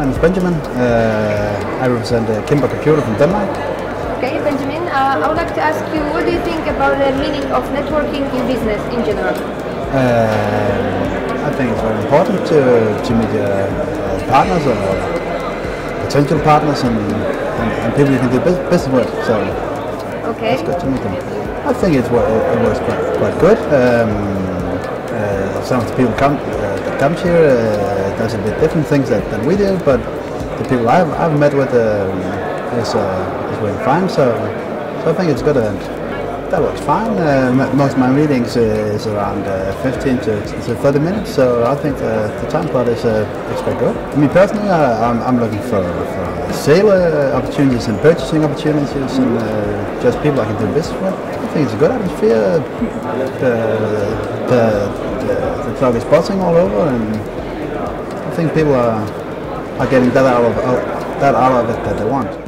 name is Benjamin. Uh, I represent uh, Kimbrer Computer from Denmark. Okay, Benjamin, uh, I would like to ask you, what do you think about the meaning of networking in business in general? Uh, I think it's very important to, to meet your uh, partners or potential partners and, and, and people you can do business with. So Okay. it's good to meet them. I think it's, wo- it works quite, quite good. Um, uh, some of the people come uh, that comes here uh, does a bit different things that, than we do, but the people I've, I've met with um, is, uh, is working fine. So, so I think it's good. And that works fine. Uh, most of my meetings uh, is around uh, 15 to, to 30 minutes, so I think the time slot is, uh, is quite good. Me personally, uh, I'm, I'm looking for, for sale opportunities and purchasing opportunities and just people I can do business with. I think it's a good atmosphere. The, the, the is buzzing all over, and I think people are, are getting that out of out, that out of it that they want.